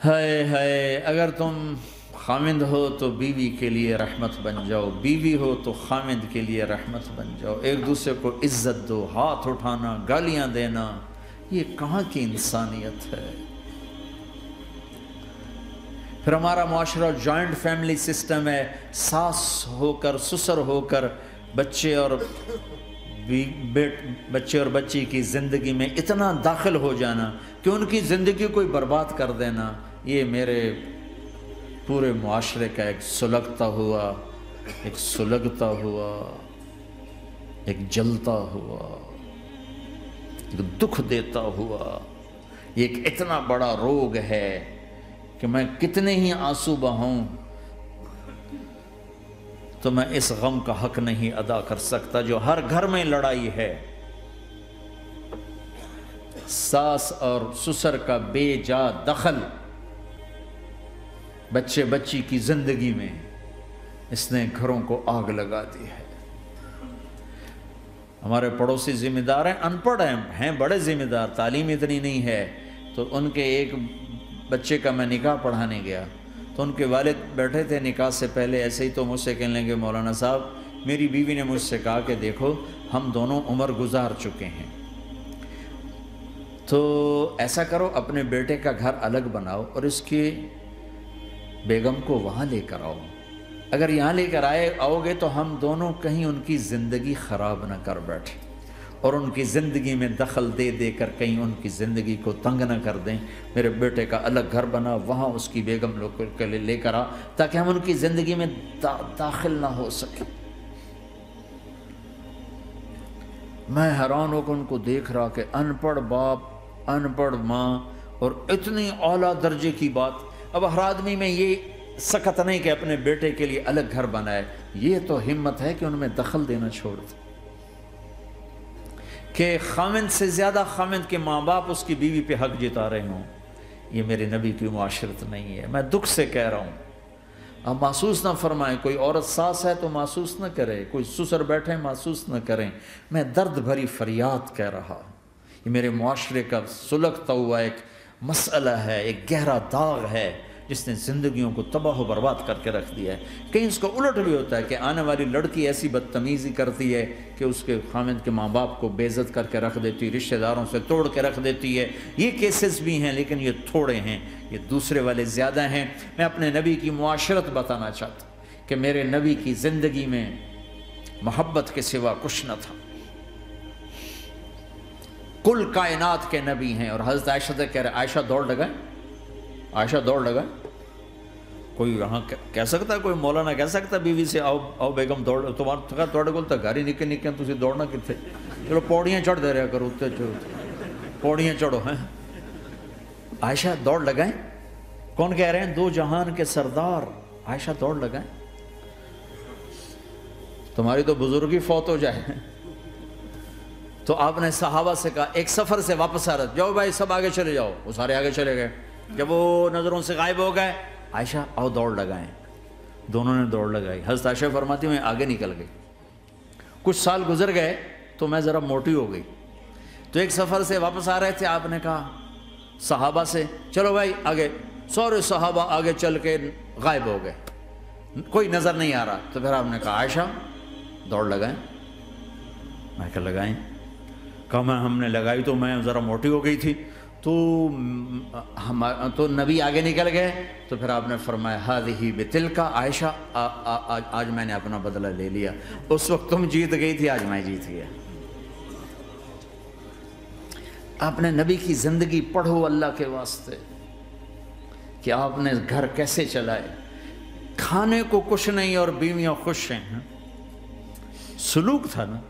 हाय हाय, अगर तुम खामिंद हो तो बीवी के लिए रहमत बन जाओ, बीवी हो तो खामिंद के लिए रहमत बन जाओ। एक दूसरे को इज़्ज़त दो, हाथ उठाना, गालियाँ देना, ये कहाँ की इंसानियत है? फिर हमारा माशरा जॉइंट फैमिली सिस्टम है, सास होकर, ससुर होकर बच्चे और बच्चे और बच्ची की ज़िंदगी में इतना दाखिल हो जाना कि उनकी ज़िंदगी कोई बर्बाद कर देना। ये मेरे पूरे माशरे का एक सुलगता हुआ, एक सुलगता हुआ, एक जलता हुआ, एक दुख देता हुआ, ये एक इतना बड़ा रोग है कि मैं कितने ही आँसू बहाऊं तो मैं इस गम का हक नहीं अदा कर सकता जो हर घर में लड़ाई है। सास और ससुर का बेजा दखल बच्चे बच्ची की ज़िंदगी में इसने घरों को आग लगा दी है। हमारे पड़ोसी जिम्मेदार हैं, अनपढ़ हैं हैं बड़े जिम्मेदार, तालीम इतनी नहीं है तो उनके एक बच्चे का मैं निकाह पढ़ाने गया तो उनके वालिद बैठे थे निकाह से पहले, ऐसे ही तो मुझसे कह लेंगे, मौलाना साहब, मेरी बीवी ने मुझसे कहा कि देखो, हम दोनों उम्र गुजार चुके हैं। तो ऐसा करो, अपने बेटे का घर अलग बनाओ और इसके बेगम को वहाँ लेकर आओ। अगर यहाँ लेकर आए आओगे तो हम दोनों कहीं उनकी ज़िंदगी ख़राब ना कर बैठे और उनकी ज़िंदगी में दखल दे दे कर कहीं उनकी ज़िंदगी को तंग ना कर दें। मेरे बेटे का अलग घर बना वहाँ उसकी बेगम लोग के लिए लेकर आ ताकि हम उनकी ज़िंदगी में दा, दाखिल ना हो सके। मैं हैरान होकर उनको देख रहा कि अनपढ़ बाप अनपढ़ माँ और इतनी अला दर्जे की बात अब हर आदमी में ये सकत नहीं कि अपने बेटे के लिए अलग घर बनाए। ये तो हिम्मत है कि उनमें दखल देना छोड़ दे। कि खामिंद से ज़्यादा खामिंद के माँ बाप उसकी बीवी पे हक जिता रहे हों। ये मेरे नबी की माशरत नहीं है। मैं दुख से कह रहा हूँ। अब महसूस ना फरमाएँ, कोई औरत सास है तो महसूस ना करे। कोई सुसर बैठे महसूस ना करें। मैं दर्द भरी फरियाद कह रहा ये मेरे माशरे का सुलगता हुआ एक मसला है, एक गहरा दाग है, जिसने ज़िंदगियों को तबाह बर्बाद करके रख दिया है। कहीं उसका उलट भी होता है कि आने वाली लड़की ऐसी बदतमीज़ी करती है कि उसके खामिद के माँ बाप को बेज़त करके रख देती है, रिश्तेदारों से तोड़ के रख देती है। ये केसेस भी हैं, लेकिन ये थोड़े हैं, ये दूसरे वाले ज़्यादा हैं। मैं अपने नबी की मुआशरत बताना चाहता कि मेरे नबी की ज़िंदगी में मोहब्बत के सिवा कुछ न था। कुल कायनात के नबी हैं। और हज़रत आयशा से कह रहे आयशा दौड़ लगाए। आयशा दौड़ लगाए। कोई यहाँ कह सकता कोई मौलाना कह सकता बीवी से, आओ आओ बेगम दौड़ तुम्हारा थोड़े को तो घर ही निके निके तुम दौड़ना कितने चलो, पौड़ियाँ चढ़ दे रहा करो उत्ते पौड़ियाँ चढ़ो, हैं। आयशा दौड़ लगाए। कौन कह रहे हैं? दो जहान के सरदार। आयशा दौड़ लगाए। तुम्हारी तो बुजुर्गी फौत हो जाए। तो आपने सहाबा से कहा, एक सफ़र से वापस आ रहा जाओ भाई, सब आगे चले जाओ। वो सारे आगे चले गए। जब वो नज़रों से गायब हो गए, आयशा, आओ दौड़ लगाएँ। दोनों ने दौड़ लगाई। हज़रत आयशा फरमाती, मैं आगे निकल गई। कुछ साल गुजर गए तो मैं ज़रा मोटी हो गई। तो एक सफ़र से वापस आ रहे थे, आपने कहा, सहाबा से, चलो भाई, आगे। सौरे सहाबा आगे चल के गायब हो गए। कोई नज़र नहीं आ रहा। तो फिर आपने कहा, आयशा, दौड़ लगाएँ। मैं क्या लगाएँ। कहा मैं हमने लगाई तो मैं ज़रा मोटी हो गई थी। तो हम तो नबी आगे निकल गए तो फिर आपने फरमाया हाद ही बेतिल का आयशा आज मैंने अपना बदला ले लिया। उस वक्त तुम जीत गई थी, आज मैं जीत गया। आपने नबी की ज़िंदगी पढ़ो अल्लाह के वास्ते, कि आपने घर कैसे चलाए। खाने को कुछ नहीं और बीवियाँ खुश हैं। सलूक था ना?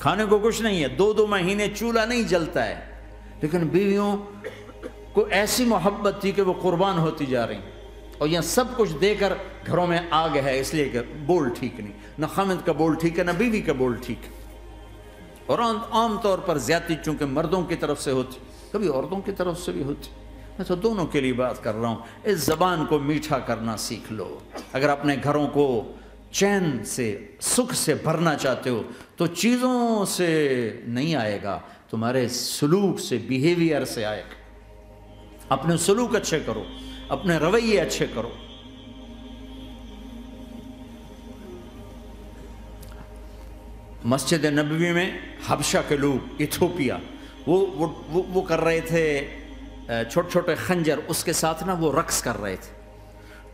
खाने को कुछ नहीं है दो दो महीने चूल्हा नहीं जलता है। लेकिन बीवियों को ऐसी मोहब्बत थी कि वो कुर्बान होती जा रही। और यह सब कुछ देकर घरों में आग है, इसलिए कि बोल ठीक नहीं। न खामिद का बोल ठीक है, न बीवी का बोल ठीक। है और आम तौर पर ज़्यादा चूँकि मर्दों की तरफ़ से होती, कभी औरतों की तरफ़ से भी होती। मैं तो दोनों के लिए बात कर रहा हूँ, इस जबान को मीठा करना सीख लो। अगर अपने घरों को चैन से सुख से भरना चाहते हो तो चीज़ों से नहीं आएगा तुम्हारे सलूक से बिहेवियर से आएगा। अपने सलूक अच्छे करो अपने रवैये अच्छे करो। मस्जिद नबी में हबशा के लोग इथोपिया वो वो वो, कर रहे थे छोटे छोटे खंजर उसके साथ ना वो रक्स कर रहे थे।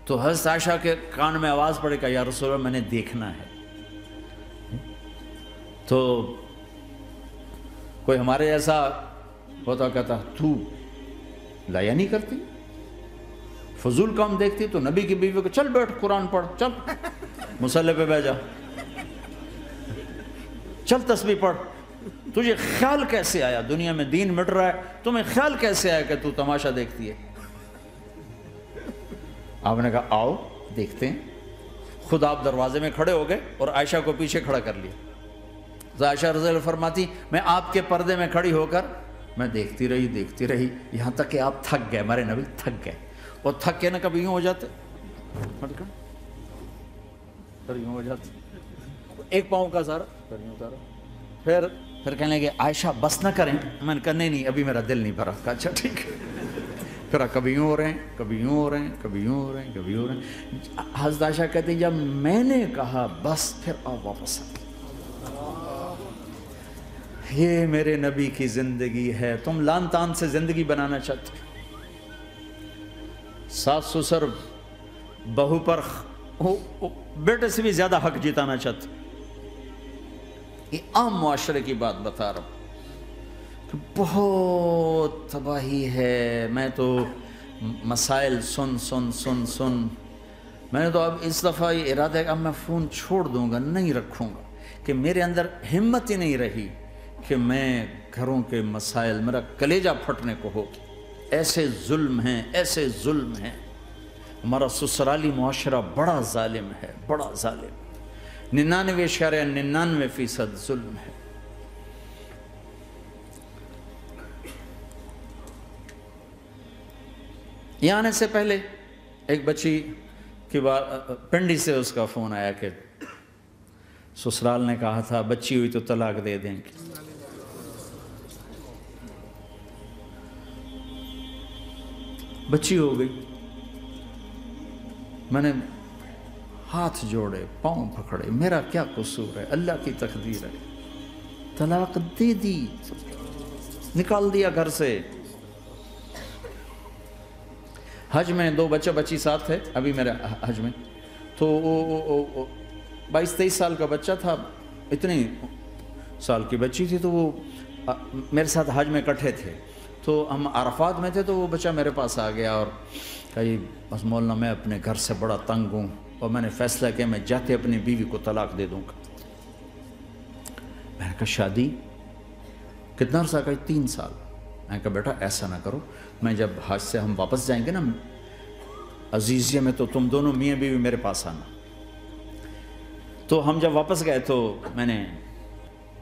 तो हज़रत आशा के कान में आवाज़ पड़े का यार रसोल मैंने देखना है। तो कोई हमारे ऐसा होता, कहता, तू लाया नहीं करती? फजूल काम देखती तो नबी की बीवी को चल बैठ, कुरान पढ़, चल, मुसल्ले पे बह जा। चल तस्वीर पढ़। तुझे ख्याल कैसे आया? दुनिया में दीन मिट रहा है, तुम्हें ख्याल कैसे आया कि तू तमाशा देखती है? आपने कहा, आओ, देखते हैं. खुद आप दरवाजे में खड़े हो गए और आयशा को पीछे खड़ा कर लिया। तो आयशा रजल फरमाती, मैं आपके पर्दे में खड़ी होकर, मैं देखती रही देखती रही, यहाँ तक कि आप थक गए, हमारे नबी थक गए। और थक के ना कभी यूँ हो जाते? यूँ हो जाते। एक पाँव का सारा, फिर यूँ सारा फिर फिर कहने लगे, आयशा, बस ना करें। मैंने कहा, नहीं नहीं, अभी मेरा दिल नहीं भरा। अच्छा ठीक है। फिर कभी यूँ हो रहे हैं, कभी यूँ हो रहे हैं, कभी यूँ हो रहे हैं, कभी हो रहे हैं। आयशा कहते हैं, जब मैंने कहा, बस फिर आप वापस आ ये मेरे नबी की ज़िंदगी है, तुम लान तान से ज़िंदगी बनाना चाहते सास ससुर, बहू पर बेटे से भी ज़्यादा हक जिताना चाहते ये आम माशरे की बात बता रहा हूँ। बहुत तबाही है। मैं तो मसाइल, सुन सुन सुन सुन। मैंने तो अब इस दफ़ा ये इरादा है अब मैं फ़ोन छोड़ दूँगा, नहीं रखूँगा, कि मेरे अंदर हिम्मत ही नहीं रही कि मैं घरों के मसाइल, मेरा कलेजा फटने को हो ऐसे जुल्म हैं, ऐसे जुल्म हैं। हमारा ससुराली माशरा बड़ा ालिम है, बड़ा ालिम निन्यानवे शर निन्यानवे फ़ीसद जुल्म है। यहाँ आने से पहले एक बच्ची की बात पिंडी से उसका फ़ोन आया कि ससुराल ने कहा था, बच्ची हुई तो तलाक दे देंगे बच्ची हो गई। मैंने हाथ जोड़े, पाँव पकड़े, मेरा क्या कसूर है? अल्लाह की तकदीर है। तलाक दे दी। निकाल दिया घर से। हज में दो बच्चे बच्ची साथ थे अभी मेरे हज में। तो वो बाईस तेईस साल का बच्चा था इतनी साल की बच्ची थी तो वो आ, मेरे साथ हज में इकट्ठे थे। तो हम अरफात में थे तो वो बच्चा मेरे पास आ गया और कही बस मौलाना मैं अपने घर से बड़ा तंग हूँ और मैंने फैसला किया मैं जाते अपनी बीवी को तलाक दे दूँगा। मैंने कहा शादी? कितना अर्सा का तीन साल। मैंने कहा, बेटा, ऐसा ना करो। मैं जब हज से हम वापस जाएँगे ना, अजीजिया में तो तुम दोनों मियाँ बीवी मेरे पास आना। तो हम जब वापस गए तो मैंने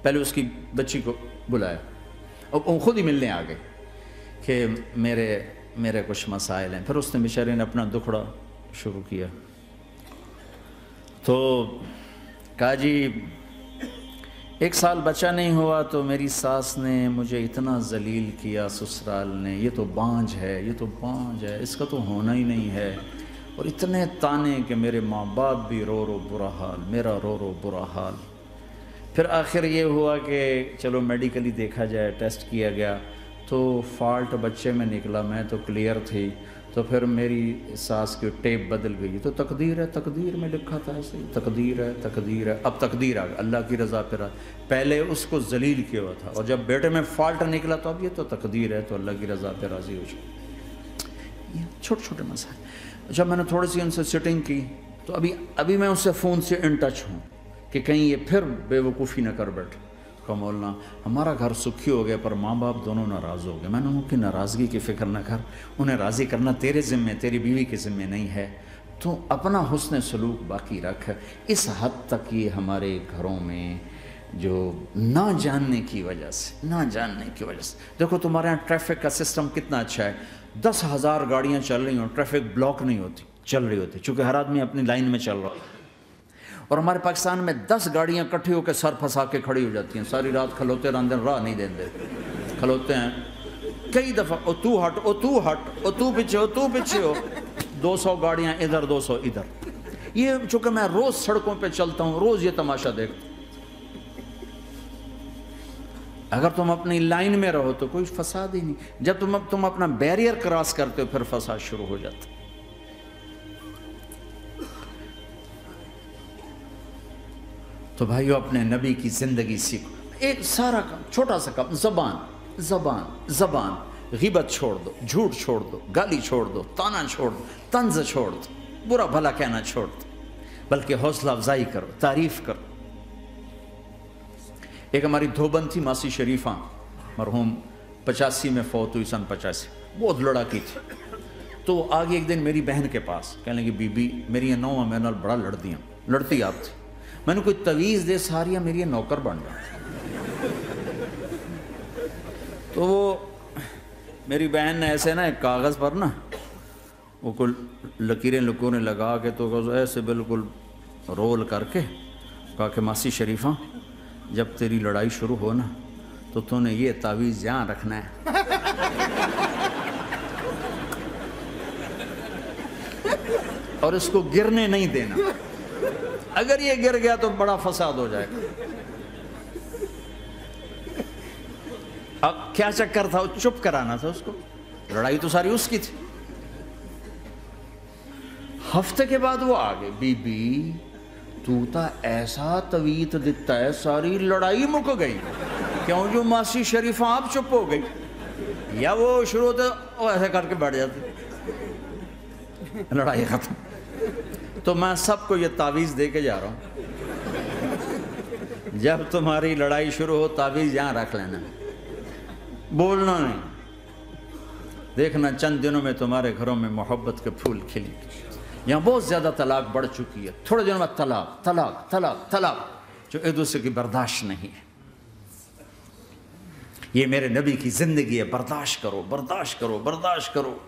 पहले उसकी बच्ची को बुलाया। और वो खुद ही मिलने आ गए कि मेरे मेरे कुछ मसाइल हैं। फिर उसने बेचारे ने अपना दुखड़ा शुरू किया। तो कहा, जी एक साल बचा नहीं हुआ तो मेरी सास ने मुझे इतना जलील किया ससुराल ने। ये तो बांझ है, ये तो बांझ है, इसका तो होना ही नहीं है। और इतने ताने कि मेरे माँ बाप भी रो रो बुरा हाल, मेरा रो रो बुरा हाल। फिर आखिर ये हुआ कि चलो मेडिकली देखा जाए, टेस्ट किया गया तो फॉल्ट बच्चे में निकला, मैं तो क्लियर थी। तो फिर मेरी सास की टेप बदल गई। तो तकदीर है, तकदीर में लिखा था ऐसे ही। तकदीर है तकदीर है। अब तकदीर आ गई अल्लाह की रज़ा पर पहले उसको जलील किया हुआ था। और जब बेटे में फॉल्ट निकला तो अब ये तो तकदीर है तो अल्लाह की रज़ा पर राज़ी हो जाए ये छोटे छोटे मसाले जब मैंने थोड़ी सी उनसे सिटिंग की तो अभी अभी मैं उससे फ़ोन से इन टच हूँ कि कहीं ये फिर बेवकूफ़ी न कर बैठे। का मौलना, हमारा घर सुखी हो गया, पर माँ बाप दोनों नाराज़ हो गए। मैंने उनकी नाराज़गी की फ़िक्र न कर, उन्हें राज़ी करना तेरे ज़िम्मे, तेरी बीवी के ज़िम्मे नहीं है। तो अपना हुसन सलूक बाकी रख। इस हद तक ये हमारे घरों में जो ना जानने की वजह से, ना जानने की वजह से, देखो तुम्हारे यहाँ ट्रैफ़िक का सिस्टम कितना अच्छा है। दस हज़ार गाड़ियाँ चल रही हों, ट्रैफ़िक ब्लॉक नहीं होती, चल रही होती, चूँकि हर आदमी अपनी लाइन में चल रहा है। और हमारे पाकिस्तान में दस गाड़ियाँ इकट्ठी होकर सर फंसा के खड़ी हो जाती हैं। सारी रात खलोते रहते राह नहीं देते खलोते हैं। कई दफ़ा, ओ तू हट, ओ तू हट, ओ तू पीछे हो तू पीछे हो। 200 गाड़ियाँ इधर 200 इधर। ये चूँकि मैं रोज सड़कों पर चलता हूँ, रोज ये तमाशा देखता अगर तुम अपनी लाइन में रहो तो कोई फसाद ही नहीं। जब तुम तुम अपना बैरियर क्रॉस करते हो, फिर फसाद शुरू हो जाता तो भाइयों, अपने नबी की ज़िंदगी सीखो। एक सारा काम, छोटा सा काम, जबान जबान जबान। गिबत छोड़ दो, झूठ छोड़ दो, गाली छोड़ दो, ताना छोड़ दो, तंज छोड़ दो, बुरा भला कहना छोड़ दो। बल्कि हौसला अफजाई करो, तारीफ़ करो। एक हमारी धोबन थी मासी शरीफा, मरहूम, पचासी में फौत हुई सन पचासी। बहुत लड़ाकी थी। तो आगे एक दिन मेरी बहन के पास, कहने लगी, बीबी, मेरी नौ मेरे नाल बड़ा लड़दियाँ, लड़ती आप थी। मैंने कोई तवीज़ दे, सारिया मेरी नौकर बन गया तो वो, मेरी बहन ने ऐसे ना एक कागज़ पर ना, वो कुल लकीरें लकूरें लगा के तो ऐसे बिल्कुल रोल करके कहा कि, मासी शरीफा, जब तेरी लड़ाई शुरू हो ना तो तूने ये तावीज़ यहाँ रखना है। और इसको गिरने नहीं देना। अगर ये गिर गया तो बड़ा फसाद हो जाएगा। अब क्या चक्कर था? चुप कराना था उसको। लड़ाई तो सारी उसकी थी। हफ़्ते के बाद वो आ गई बीबी, तू तो ऐसा तवीत दिता है, सारी लड़ाई मुक गई। क्यों जो मासी शरीफा आप चुप हो गई? या वो शुरू होते ऐसे करके बैठ जाते। लड़ाई खत्म। तो मैं सबको ये तावीज़ दे के जा रहा हूँ। जब तुम्हारी लड़ाई शुरू हो, तावीज़ यहाँ रख लेना। बोलना नहीं। देखना, चंद दिनों में तुम्हारे घरों में मोहब्बत के फूल खिलेंगे यहाँ बहुत ज़्यादा तलाक बढ़ चुकी है। थोड़े दिनों में तलाक तलाक तलाक तलाक, जो एक दूसरे की बर्दाश्त नहीं है। ये मेरे नबी की ज़िंदगी है। बर्दाश्त करो बर्दाश्त करो बर्दाश्त करो।